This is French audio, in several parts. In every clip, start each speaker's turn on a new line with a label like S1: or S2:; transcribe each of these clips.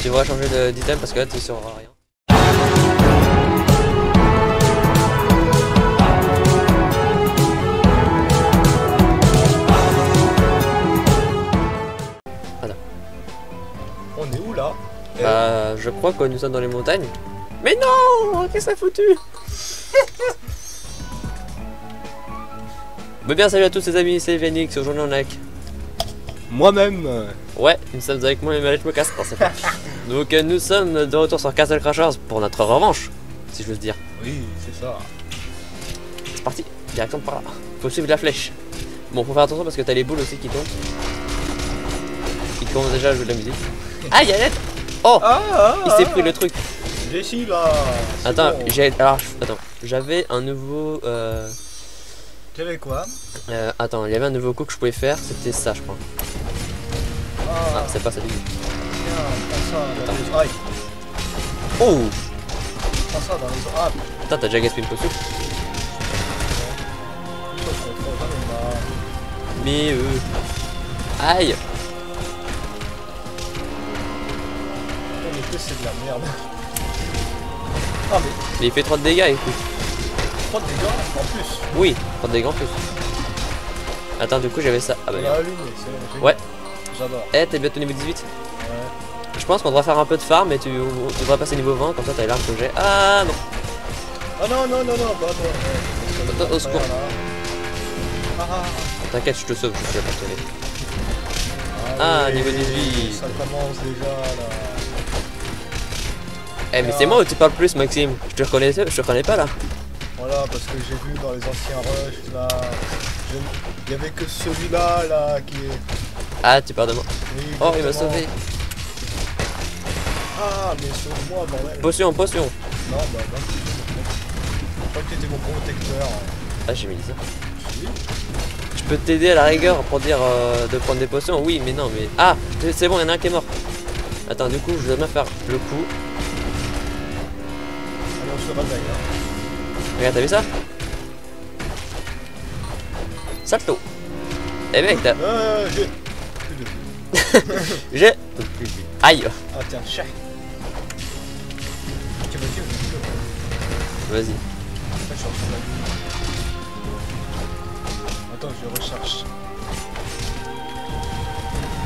S1: tu devrais changer de- d'item parce que là, tu sur rien.
S2: On est où là?
S1: Euh, je crois que nous sommes dans les montagnes. Mais non Qu'est-ce que ça a foutu? Bah bien salut à tous les amis, c'est Phoenix, aujourd'hui on est avec...
S2: Moi-même
S1: Ouais, nous sommes avec moi et je me casse. Non, c'est pas. Donc nous sommes de retour sur Castle Crashers pour notre revanche, si je veux dire.
S2: Oui, c'est ça.
S1: C'est parti, direction par là. Faut suivre la flèche. Bon, faut faire attention parce que t'as les boules aussi qui tombent. Il commence déjà à jouer de la musique. Ah, y'a l'aide Oh
S2: Ah, ah,
S1: Il s'est pris le truc.
S2: J'ai ici là
S1: Attends,
S2: bon.
S1: j'ai... Alors, attends. J'avais un nouveau... Euh...
S2: T'avais quoi
S1: euh, attends, il y avait un nouveau coup que je pouvais faire, c'était ça je crois. Ah,
S2: Ah,
S1: c'est pas ça du
S2: Aïe,
S1: Oh
S2: prends ça dans les... Ah,
S1: Putain, t'as déjà gaspillé une potion. Mais euh... Aïe
S2: c'est de la merde. Ah, mais
S1: Mais il fait trop de dégâts, écoute.
S2: 3 dégâts en plus.
S1: Oui, trop de dégâts en plus. Attends, du coup j'avais ça. Ah bah merde.
S2: allumé,
S1: Ouais.
S2: J'adore.
S1: Eh, t'es bientôt niveau 18
S2: Ouais.
S1: Je pense qu'on devrait faire un peu de farm et tu, tu devrais passer niveau 20, comme ça t'as les larmes que j'ai. Ah non
S2: Ah non, non, non, non, pas toi.
S1: Au secours.
S2: Ah, ah,
S1: T'inquiète, je te sauve, je te sauver.
S2: ah,
S1: Ah, niveau 18.
S2: Ça commence déjà là.
S1: Eh mais c'est moi où tu parles plus Maxime Je te reconnais, je te reconnais pas là
S2: Voilà, parce que j'ai vu dans les anciens rushs là. Il y avait que celui-là là qui est.
S1: Ah tu parles de moi.
S2: Oui,
S1: Oh il m'a sauvé
S2: Ah, mais sauve-moi, bordel.
S1: Potion, potion
S2: Non, bah, non. Je crois que t'étais mon protecteur.
S1: Ah j'ai mis ça.
S2: Oui.
S1: Je peux t'aider à la rigueur pour dire euh, de prendre des potions? Oui mais non mais... Ah c'est- bon, il y en a un qui est mort Attends du coup je dois bien faire le coup.
S2: Allez, on se réveille hein.
S1: Regarde t'as vu ça? Salto Eh mec t'as...
S2: Euh, j'ai.
S1: J'ai... Aïe
S2: Ah, tiens, chat.
S1: Vas-y.
S2: Attends, je recherche.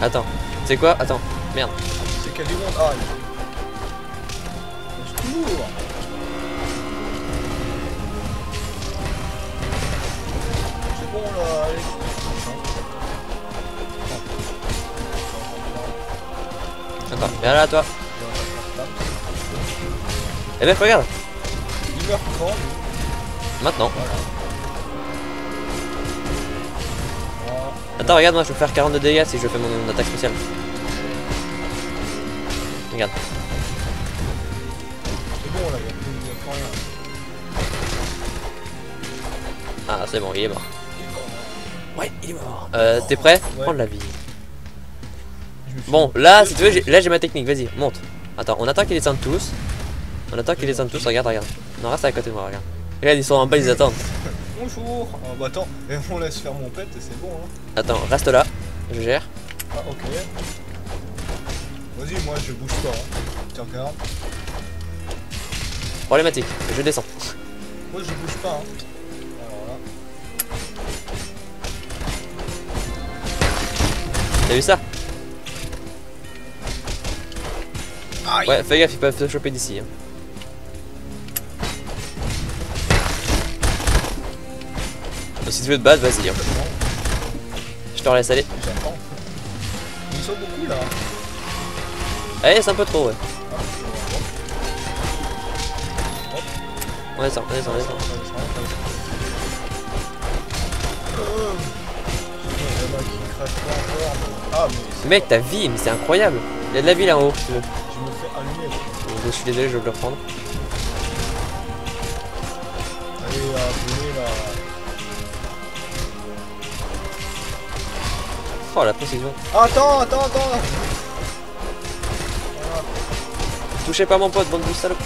S1: Attends. C'est quoi? Attends. Merde.
S2: C'est quel du monde? Ah, il- C'est bon là, allez.
S1: Attends. Viens là toi. Eh mec regarde
S2: Il meurt quand lui
S1: Maintenant.
S2: Voilà.
S1: Attends regarde moi je peux faire 42 dégâts si je fais mon attaque spéciale. Regarde.
S2: C'est bon là, il a rien.
S1: Ah c'est bon, il est mort. Ouais, il est mort. Euh, t'es prêt?
S2: Ouais.
S1: Prends de la vie. Bon, là, si tu veux, là j'ai ma technique, vas-y, monte. Attends, on attend qu'ils descendent tous. On attend qu'ils descendent tous, regarde, regarde. Non, reste à côté de moi, regarde. Regarde, ils sont en bas, ils attendent.
S2: Bonjour Ah bah attends, et on laisse faire mon pet et c'est bon hein.
S1: Attends, reste là, je gère.
S2: Ah ok. Vas-y, moi je bouge pas. Hein. Tu regardes.
S1: Problématique, je descends.
S2: Moi je bouge pas. Hein. Alors là.
S1: T'as vu ça?
S2: Aïe
S1: Ouais, fais gaffe, ils peuvent te choper d'ici. hein. Si tu veux te battre, vas-y. hein. Je te laisse aller.
S2: Ils sont beaucoup là.
S1: Allez, c'est un peu trop, ouais. On descend, on descend, on descend. Mec, ta vie, mais c'est incroyable. Il y a de la vie là en haut,
S2: je me fais allumer.
S1: Je suis désolé, je vais le reprendre.
S2: Allez,
S1: Oh, la précision.
S2: Attends, attends, attends. Voilà.
S1: Touchez pas mon pote, bande de salopes.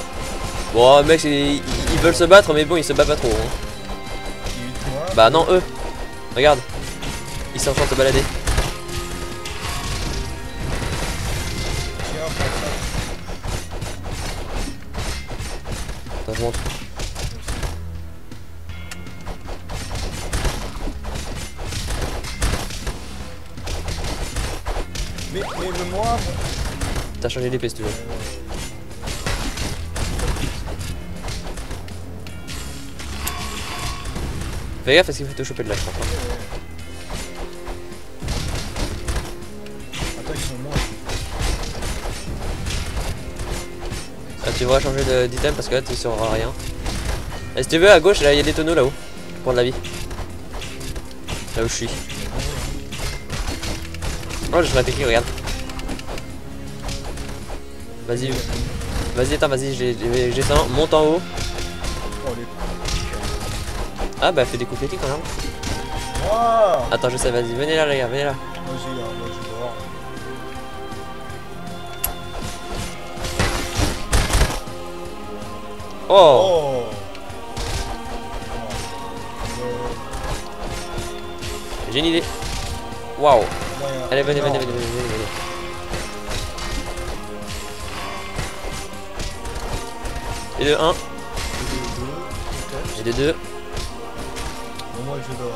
S1: Bon, mec, ils, ils veulent se battre, mais bon, ils se battent pas trop. hein. Bah non, eux. Regarde. Ils sont en train de se balader. T'as changé d'épée si tu veux. Fais gaffe parce qu'il faut te choper de je crois.
S2: Attends, ils sont morts.
S1: Ah, tu devrais changer de- d'item parce que là tu sauras rien. Et si tu veux, à gauche, là, il y a des tonneaux là-haut. Pour prendre la vie. Là où je suis. Oh, je m'attaque, regarde. Vas-y, vas-y, attends, vas-y, j'ai- ça. Monte en haut. Ah, bah, fais des coups critiques quand même. Attends, je sais, vas-y, venez là, les gars, venez là.
S2: Vas-y, moi je dors.
S1: Oh,
S2: Oh
S1: J'ai une idée. Waouh. Allez, venez,
S2: non.
S1: venez, venez, venez, venez. Et de 1,
S2: Deux,
S1: et de 2.
S2: Bon, moi je dors.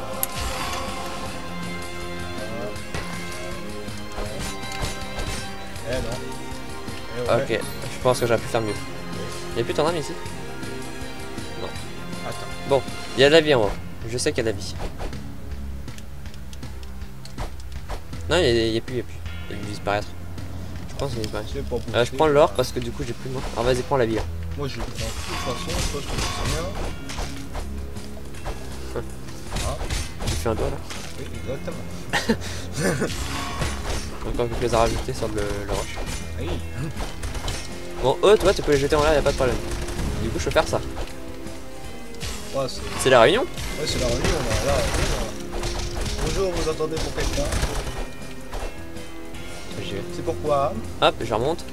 S2: Eh non. Eh ouais.
S1: Ok, je pense que j'aurais pu faire mieux. Y'a plus ton âme ici?
S2: Attends.
S1: Il y a de la vie en haut. Je sais qu'il y a de la vie. Non, il y, a- plus, il y a plus. Il a dû disparaître. Je pense qu'il
S2: pour
S1: Euh, je prends l'or parce que du coup j'ai plus moi. Alors vas-y, prends la vie là.
S2: Moi je prends de toute façon, toi je te dis rien.
S1: Tu fais un doigt là.
S2: Oui, exactement.
S1: Encore quelque chose à rajouter sur le, le roche.
S2: Oui.
S1: Bon, eux, toi tu peux les jeter en l'air, y a pas de problème. Du coup, je peux faire ça.
S2: Ouais, c'est
S1: la réunion
S2: ouais, c'est la réunion là. là, là. Bonjour, vous attendez pour quelqu'un? C'est pourquoi?
S1: Hop, je remonte.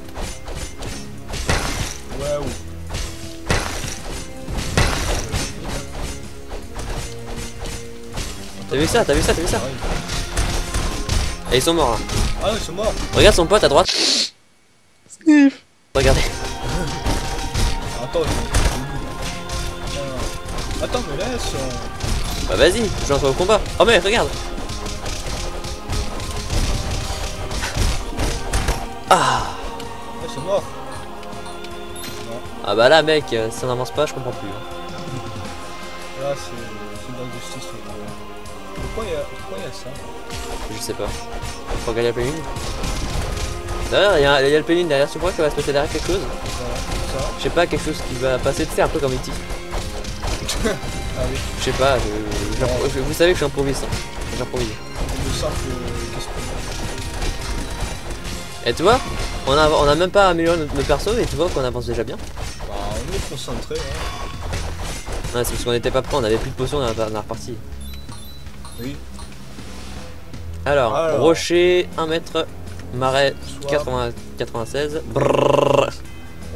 S1: T'as vu ça T'as vu ça T'as vu ça
S2: Ah.
S1: Et ils sont morts là.
S2: Ah, ils sont morts.
S1: Regarde son pote à droite. Regardez.
S2: Attends, je... Attends, mais laisse. euh,
S1: Bah vas-y, je lance au combat. Oh mais regarde. Ah
S2: Ouais, ils sont morts.
S1: Ah bah là mec, euh, si on avance pas, je comprends plus. hein.
S2: Là, c'est c'est de l'injustice totale. Pourquoi il y a, y a ça
S1: Je sais pas. Faut regarder la péline. D'ailleurs, il y, a- il y a le péline derrière. Tu crois qu'il va se passer derrière quelque chose. Je sais pas, quelque chose qui va passer, tu sais, un peu comme E.T.
S2: Ah oui,
S1: Je sais pas, je- je- vous savez que j'improvise. Hein. J'improvise. Et tu vois, on a, on a même pas amélioré notre, notre perso et tu vois qu'on avance déjà bien.
S2: Bah, on est concentré. Hein.
S1: Ouais, c'est parce qu'on était pas prêt, on avait plus de potions dans la, dans la repartie.
S2: Oui.
S1: Alors,
S2: Alors.
S1: rocher, 1 mètre, marais
S2: Soit-
S1: 80, 96. Brrrr.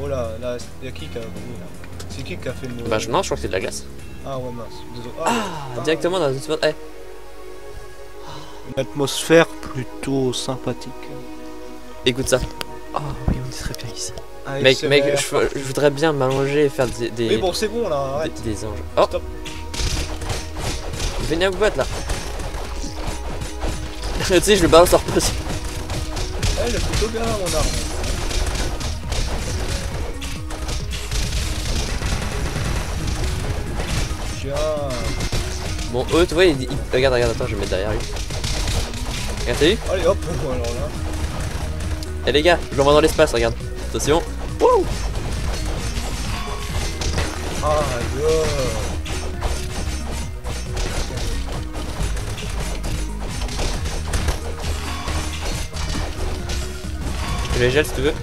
S2: Oh là, là, il y a qui qui a brûlé là? C'est qui qui a fait le.
S1: Bah je- non, je crois que c'est de la glace.
S2: Ah ouais, mince. Désolé.
S1: Ah, directement dans une spot. Eh,
S2: Une atmosphère plutôt sympathique.
S1: écoute ça. Oh oui, on est très bien ici.
S2: Ah,
S1: Mec, mec, je, je voudrais bien m'allonger et faire des, des,
S2: Mais bon, c'est bon là,
S1: des, anges. Oh,
S2: Stop.
S1: venez à vous battre là. Tu sais, je le balance hors pause.
S2: Elle est plutôt bien là, mon arme. Tiens.
S1: Bon, eux, tu vois, ils, ils- regarde, regarde, attends, je vais mettre derrière lui. Regarde, t'as vu?
S2: Allez hop, alors là.
S1: Eh les gars, je l'envoie dans l'espace, regarde. Attention. Wouh
S2: Ah, yo.
S1: Les gèle si tu veux.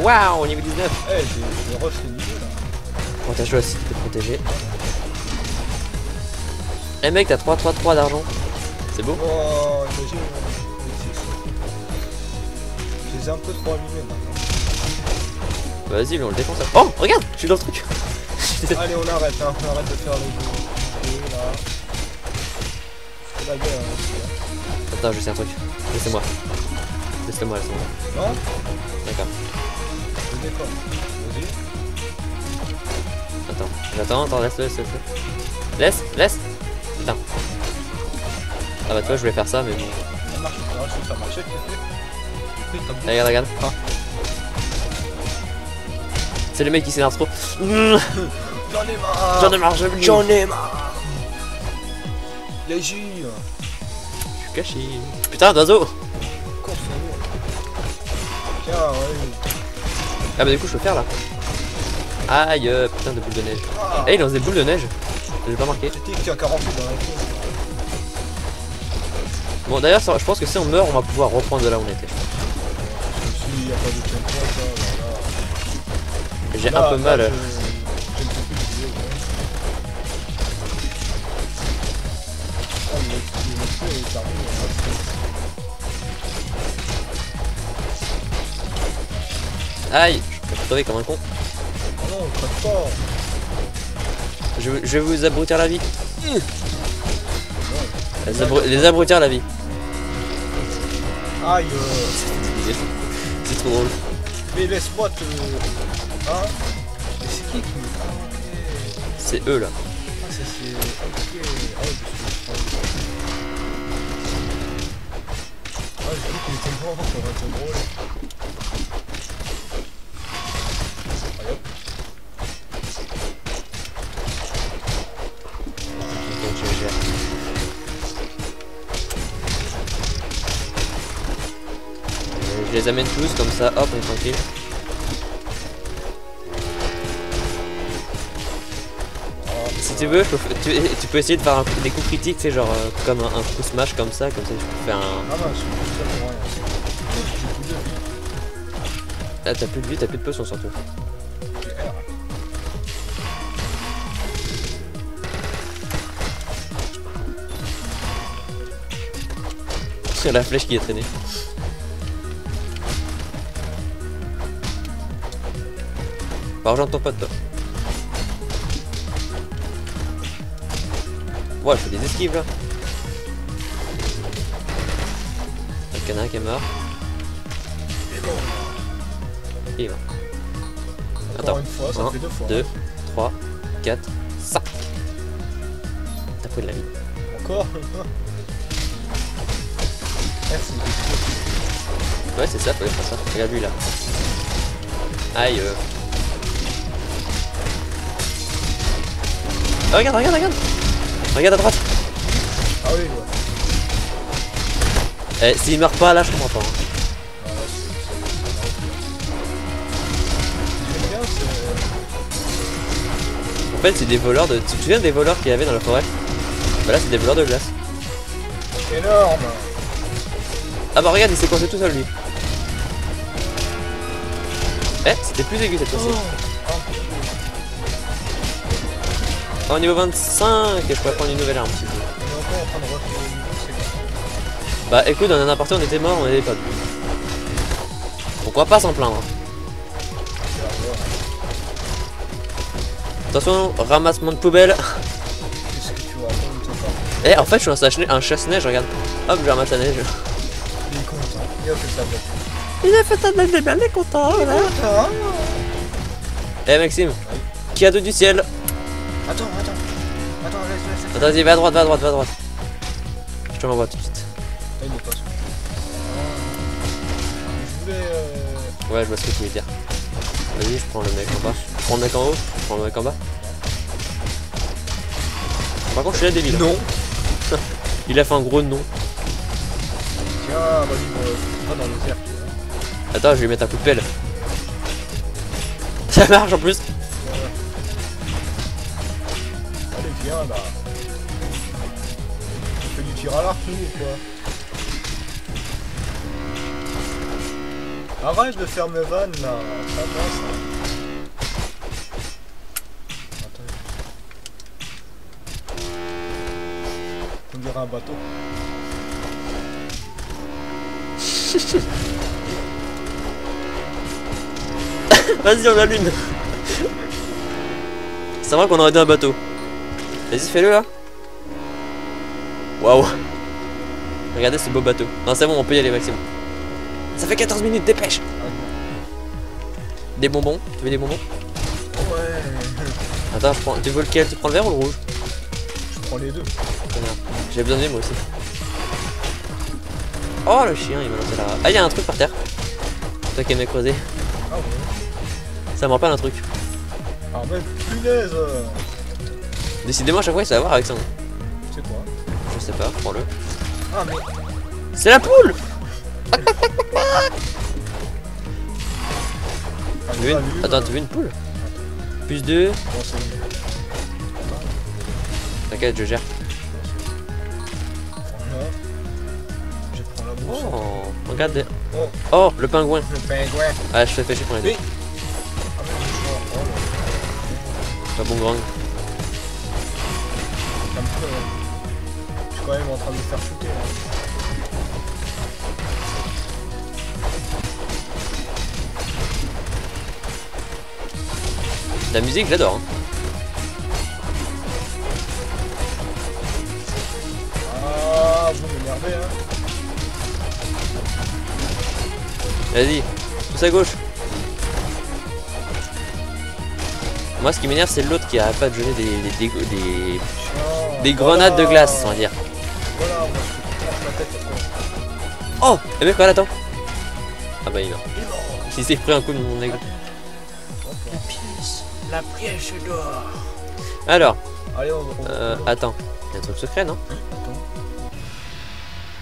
S1: Waouh, au niveau 19.
S2: Eh, j'ai j'ai rush les niveaux là.
S1: Protège-le aussi, tu peux te protéger. Eh mec, t'as 3 3 3 d'argent. C'est beau
S2: Oh, imagine. les. Je les ai un peu trop abîmés maintenant.
S1: Vas-y, mais on le défonce. Oh, regarde, je suis dans le truc.
S2: Allez, on arrête, hein. on arrête de faire le jeu. Et là. C'est la hein,
S1: Attends, je sais un truc. Laissez-moi. Laissez-moi, laissez-moi.
S2: Non
S1: D'accord.
S2: fois. Vas-y.
S1: Attends, j'attends, attends, laisse, laisse, laisse. Laisse, laisse. Putain. Ah bah toi, je voulais faire ça, mais bon.
S2: Ça marche ça. Tu fais, t'as beau-
S1: Regarde, regarde.
S2: Ah.
S1: C'est le mec qui s'énerve trop.
S2: J'en ai marre
S1: J'en ai marre,
S2: J'en ai marre Léger
S1: Je suis caché. Putain, d'oiseau. Ah bah du coup, je peux faire là. Aïe, euh, putain de boule de neige. Eh, il lance des boules de neige. J'ai pas marqué.
S2: C'était que tu as 48 dans la course.
S1: Bon, d'ailleurs, je pense que si on meurt, on va pouvoir reprendre de là où on était. J'ai un peu mal.
S2: Je,
S1: Aïe, je peux crever comme un con.
S2: Ah non, pas
S1: Je, je vais vous abrutir la vie. Les, abru- les abrutir la vie.
S2: Aïe euh,
S1: C'est trop drôle.
S2: Mais laisse-moi te... Hein? Mais c'est qui qui... Ok
S1: C'est eux là.
S2: Ah c'est... Ok Ah je qu'il était mort, ça aurait été drôle.
S1: Je les amène tous comme ça, hop, on est tranquille. Si tu veux, je tu, tu peux essayer de faire un des coups critiques, tu sais, genre euh, comme un, un coup smash comme ça, comme ça tu peux faire un.
S2: Ah plus de vie.
S1: Ah, t'as plus de vie, t'as plus de potions surtout. La flèche qui est traînée. Par exemple, ton pote, toi. Ouais, je fais des esquives là. A un qui est mort. Il est mort. Attends.
S2: une fois, ça
S1: Un,
S2: fait deux fois.
S1: 2, 3, 4, 5. T'as pris de la vie.
S2: Encore Merci.
S1: Ouais, c'est ça, fallait faire ça. Regarde lui là. Aïe. euh. Ah, regarde, regarde, regarde. Regarde à droite.
S2: Ah oui, ouais.
S1: Eh, s'il meurt pas là, je comprends pas. hein. En fait, c'est des voleurs de. Tu te souviens des voleurs qu'il y avait dans la forêt? Bah là, c'est des voleurs de glace.
S2: énorme
S1: Ah bah regarde, il s'est coincé tout seul lui. Eh, c'était plus aigu cette fois-ci.
S2: Oh,
S1: Oh, niveau 25, et je pourrais prendre une nouvelle arme Bah écoute, on en a parti, on était mort, on avait pas de. Pourquoi pas s'en plaindre
S2: mort.
S1: Attention, ramassement de poubelle. Eh, en fait, je suis un chasse- un chasse-neige, regarde. Hop, je ramasse la neige.
S2: Il est content. Il a fait sa blague.
S1: Il a fait ta neige, il est bien content.
S2: Content
S1: Eh, Maxime, cadeau du ciel?
S2: Attends, attends. Attends, laisse, laisse, laisse.
S1: Attends, vas-y, va à droite, va à droite, va à droite. Je te l'envoie tout de suite.
S2: Ah, il est pas sûr. Je voulais... Euh...
S1: Ouais, je vois ce que tu veux dire. Vas-y, je prends le mec en bas. Je prends le mec en haut, je prends le mec en bas. Par contre, je suis là débile.
S2: Non
S1: Il a fait un gros non.
S2: Tiens, vas-y, euh, pas dans les airs, tu vois.
S1: Attends, je vais lui mettre un coup de pelle. Ça marche en plus.
S2: Viens là. Tu fais du tir à l'arc ou quoi Arrête de faire mes vannes là, ça. Attends. On dirait un bateau.
S1: Vas-y, on l'allume. C'est vrai qu'on aurait dit un bateau. Vas-y, fais-le là. Waouh. Regardez ce beau bateau. Non, c'est bon, on peut y aller, Maxime. Ça fait 14 minutes, dépêche. Des bonbons Tu veux des bonbons?
S2: Ouais.
S1: Attends, je prends... tu veux lequel? Tu prends le vert ou le rouge?
S2: Je prends les deux.
S1: J'ai besoin de lui, moi aussi. Oh le chien, il m'a lancé la Ah, il y a un truc par terre. Toi qui aimais creuser.
S2: Ah ouais.
S1: Ça me rappelle un truc.
S2: Ah mais punaise
S1: Décidément, à chaque fois, ça va voir avec ça.
S2: C'est quoi
S1: Je sais pas, prends-le.
S2: Ah mais...
S1: C'est la poule
S2: Ah,
S1: une...
S2: vu,
S1: Attends, tu veux une poule Plus 2.
S2: Bon.
S1: T'inquiète, je gère. Oh, regarde.
S2: Oh.
S1: Oh, le pingouin.
S2: Le pingouin.
S1: Ah, je fais pêcher pour les deux.
S2: Oui. Ah mais.
S1: Pas bon grand.
S2: Je suis quand même en train de me faire shooter là.
S1: La musique, j'adore. hein.
S2: Ah, vous m'énervez hein.
S1: Vas-y, pousse à gauche. Moi, ce qui m'énerve, c'est l'autre qui arrête pas de jeter des, des, des, des-
S2: Chiant.
S1: Des grenades de glace, on va dire. Oh Le mec, voilà, attends. Ah bah, il
S2: est mort.
S1: Il s'est pris un coup de mon aigle.
S2: Hop là. La pièce d'or.
S1: Alors,
S2: Allez, on
S1: euh, attends. Il y a un truc secret, non?
S2: Attends.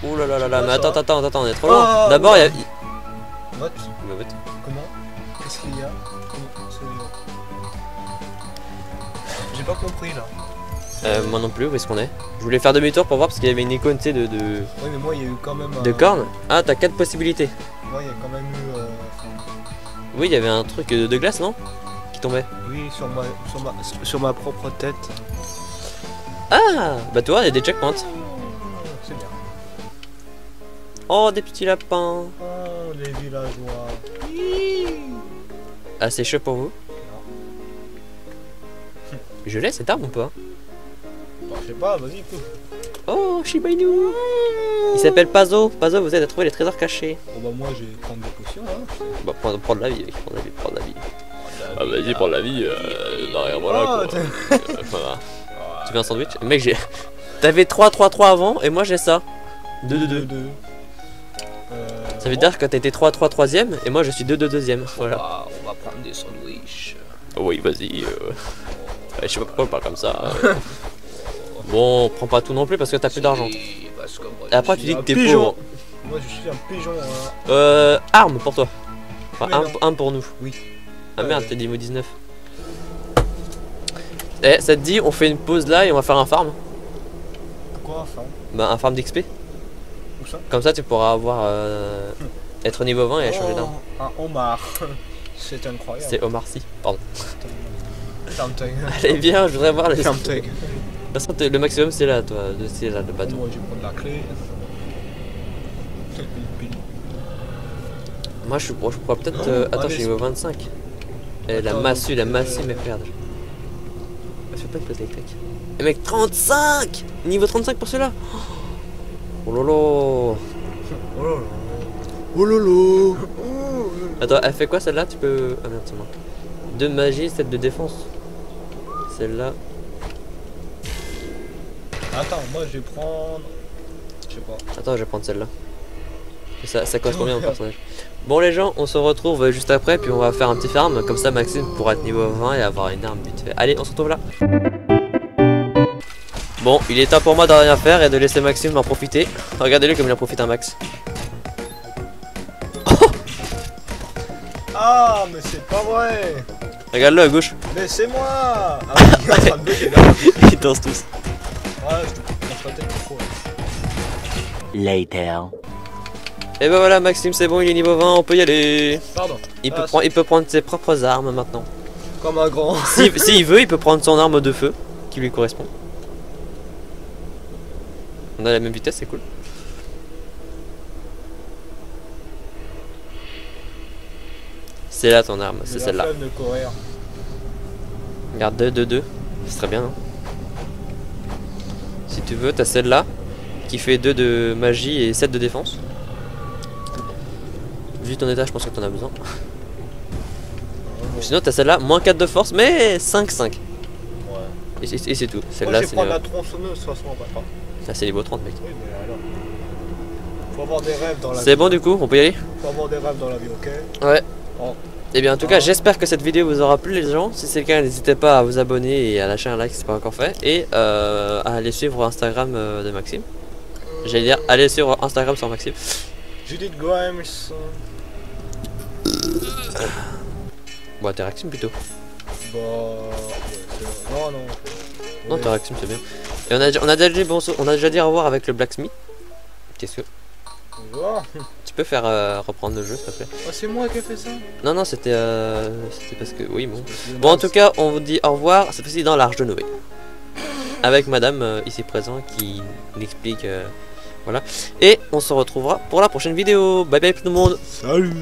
S1: Ouh là là là là, mais attends, attends, attends, on est trop loin.
S2: Oh,
S1: D'abord, il y a.
S2: What
S1: Bah, what
S2: Comment? Qu'est-ce qu'il y a? J'ai pas compris là.
S1: Euh, moi non plus, où est-ce qu'on est? Je voulais faire demi-tour pour voir parce qu'il y avait une icône, tu sais, de, de,
S2: Oui, mais moi il y a eu quand même.
S1: de cornes. Ah, t'as 4 possibilités.
S2: Moi il y a quand même eu. euh,
S1: Oui, il y avait un truc de, de glace, non? Qui tombait.
S2: Oui, sur ma, sur ma, sur ma propre tête.
S1: Ah Bah, toi, il y a des checkpoints.
S2: C'est bien.
S1: Oh, des petits lapins.
S2: Oh, les villageois.
S1: Ah, c'est chaud pour vous? Je laisse cette arme ou pas?
S2: Je sais pas, vas-y, coupe.
S1: Oh, Shiba Inu Il s'appelle Pazo. Pazo, vous aide à trouver les trésors cachés.
S2: Bon, bah, moi je vais prendre des potions hein.
S1: Bah, prendre, prendre la vie, mec. Prendre la vie, prendre la vie.
S2: Ah, vas-y,
S1: prends la vie. Euh, derrière,
S2: voilà, quoi.
S1: voilà. Tu veux un sandwich? Mec, j'ai. T'avais 3-3-3 avant et moi j'ai ça. 2-2-2.
S2: Euh,
S1: Ça veut dire que t'as été 3-3 troisième et moi je suis 2-2 deuxième. Voilà.
S2: Ah, on va prendre des sandwichs.
S1: Oui, vas-y. euh. Ouais, je sais pas pourquoi on parle comme ça. Bon, prends pas tout non plus parce que t'as plus d'argent. Et après tu dis que t'es pauvre.
S2: Moi je suis un pigeon. Hein.
S1: Euh, arme pour toi. Enfin, un, un pour nous.
S2: Oui.
S1: Ah merde,
S2: Euh.
S1: t'es niveau 19. Eh, ça te dit, on fait une pause là et on va faire un farm
S2: Quoi, enfin
S1: Bah, un farm d'XP.
S2: Où ça?
S1: Comme ça, tu pourras avoir. euh, être niveau 20 et changer d'arme.
S2: Oh, Un homard. C'est incroyable.
S1: C'est Omar Sy. Pardon. Allez, viens, je voudrais voir les. De t'es- le maximum c'est là, toi. de- C'est là, le bateau.
S2: Moi je vais prendre la clé.
S1: Moi, je, je pourrais peut-être. euh, attends, je suis niveau 25. Et la massue, la
S2: donc,
S1: massue,
S2: euh,
S1: mais. Ah, Je fais pas une plate électrique. Et mec, 35 Niveau 35 pour celui-là Oh lolo
S2: Oh là.
S1: Oh lolo Attends, elle fait quoi celle-là? Tu peux. Ah merde, c'est moi. Deux magie, 7 de défense. Celle-là.
S2: Attends, moi je vais prendre. Je sais pas.
S1: Attends, je vais prendre celle-là. Ça, ça correspond bien au personnage? Bon les gens, on se retrouve juste après, puis on va faire un petit farm, comme ça Maxime pourra être niveau 20 et avoir une arme vite fait. Allez, on se retrouve là. Bon, il est temps pour moi de rien faire et de laisser Maxime en profiter. Regardez-le comme il en profite un max.
S2: Ah, mais c'est pas vrai
S1: Regarde-le à gauche,
S2: Mais c'est moi Ah,
S1: ils dansent tous.
S2: Ouais, je te casse la tête trop.
S3: Later.
S1: Et ben voilà, Maxime c'est bon, il est niveau 20, on peut y aller.
S2: Pardon.
S1: Il peut,
S2: Ah,
S1: prendre, il peut prendre ses propres armes maintenant.
S2: Comme un grand.
S1: S'il s'il veut, il peut prendre son arme de feu qui lui correspond. On a la même vitesse, c'est cool. C'est là ton arme, c'est celle-là. Regarde 2, 2, 2. Ce serait bien. hein. Si tu veux, t'as celle-là qui fait 2 de magie et 7 de défense. Vu ton état, je pense que t'en as besoin. Sinon, t'as celle-là, moins 4 de force, mais 5-5.
S2: Ouais.
S1: Et, c'est- c'est tout. Celle-là, c'est le-
S2: la tronçonneuse,
S1: ça, c'est niveau 30, mec.
S2: Oui, mais alors. Faut avoir des rêves dans la
S1: C'est
S2: vie.
S1: bon, du coup, on peut y aller?
S2: Faut avoir des rêves dans la vie, ok?
S1: Ouais. Et bien, en tout cas, j'espère que cette vidéo vous aura plu, les gens. Si c'est le cas, n'hésitez pas à vous abonner et à lâcher un like si c'est pas encore fait. Et euh, à aller suivre Instagram euh, de Maxime. J'allais dire, allez sur Instagram sur Maxime.
S2: Judith Grimes.
S1: Bon, Maxime plutôt.
S2: Bah. ouais, non, non.
S1: Non,
S2: Ouais.
S1: Maxime, c'est bien. Et on a, on, a déjà dit bonso- on a déjà dit au revoir avec le Blacksmith. Qu'est-ce que. Tu peux faire euh, reprendre le jeu, s'il te plaît
S2: ah, c'est moi qui ai fait ça
S1: Non, non, c'était. Euh, c'était parce que. Oui, bon. Bon, en tout cas, on vous dit au revoir, cette fois-ci dans l'Arche de Noé. Avec madame euh, ici présent qui nous explique. euh, voilà. Et on se retrouvera pour la prochaine vidéo. Bye bye tout le monde.
S2: Salut